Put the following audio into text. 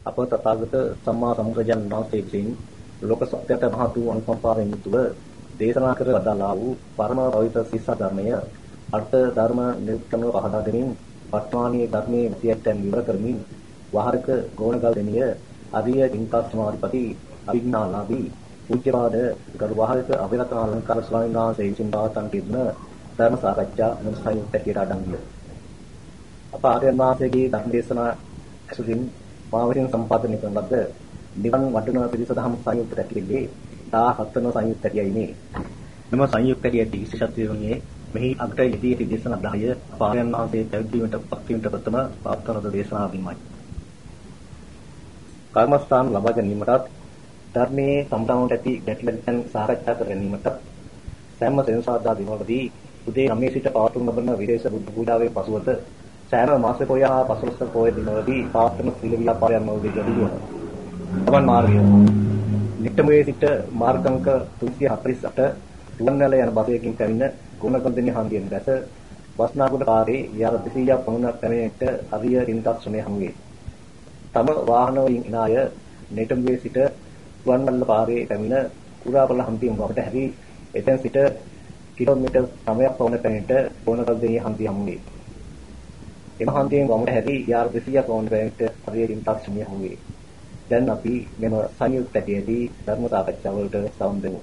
අප තථාගත සම්මා සම්බුදුරජාණන් වහන්සේ විසින් ලෝක සත්‍යයට මහත් වූ අනුකම්පාවෙන් යුතුව දේශනා කර වදාළා වූ පරම පවිත්‍ර සිස්සා ධර්මය අර්ථ ධර්ම නිරුක්තමව පහදා දෙමින් වර්තමානීය ධර්මයේ විද්‍යාවෙන් විවර කරමින් වහරක ගෝණගල් දෙනිය අරිය ඉන්පස් සමාධිපති අවිඥාලාභී පූජ්‍යපාද ගරු වහරක අවිරත අලංකාර ස්වාමීන් වහන්සේ විසින් පවත්වන තිබෙන ධර්ම සාකච්ඡා මෙම සංයුක්තයට අඩංගිය. අප ආර්යයන් වහන්සේගේ ධර්ම දේශනා ඇසුරින් මා විසින් සම්පාදනය කරන ලද නිවන් වඩන පිරිස දහම් සංයුක්ත ඇතිරිගේ 17 වන සංයුක්ත ඇතියයි මේ. මෙම සංයුක්ත ඇති විශේෂත්වය වන්නේ මෙහි අගට යෙදී ඇති දේශනා 10 පාරයන් වහන්සේ පැවිදීමට පත්වීමට ප්‍රථම පාත්‍රද දේශනා වීමයි. කර්මස්ථාන ලබා ගැනීමටත් ධර්මයේ සම්ප්‍රාණයට ඇති ගැටලුවන් සාකච්ඡා කර ගැනීමට සෑම සෙනසාරදා දිනවලදී උදේ 9 සිට පවතුම් ලබන විශේෂ බුද්ධ පූජාවේ පසුවත සෑම මාස පොය හා පසළොස්වක පොය දිනවලදී පාත්‍රම සීල ව්‍යාපාරයන් වලදී ගැඹුරුවන. ගමන් මාර්ගය. නිට්ටමයේ සිට මාර්ගංක 348 රුවන්වැල යන බසයකින් පැමිණ ගුණකන්දනි හන්දියෙන් දැස වස්නාගුඩ කාරේ යාර 200ක් පමණ පැමිණෙට අරිය තින්තක්ෂණය හමු වේ. තම වාහන වලින් එන අය නිට්ටමයේ සිට රුවන්වැල්ල පාරේ පැමිණ කුරාපල හන්දියෙන් වමට හැරි එතෙන් සිට කිලෝමීටර් 9ක් පමණ පැමිණෙට ගුණකන්දනි හන්දිය හමු වේ. එම හන්දියෙන් වමට හැරි යාර 200ක් පමණ පැමිණෙට අරිය තින්තක්ෂණය හමු වේ. දැන් අපි මෙම සංයුක්ත ඇටියේදී ධර්ම සාකච්ඡාවලට සම්බන්ධ වෙමු.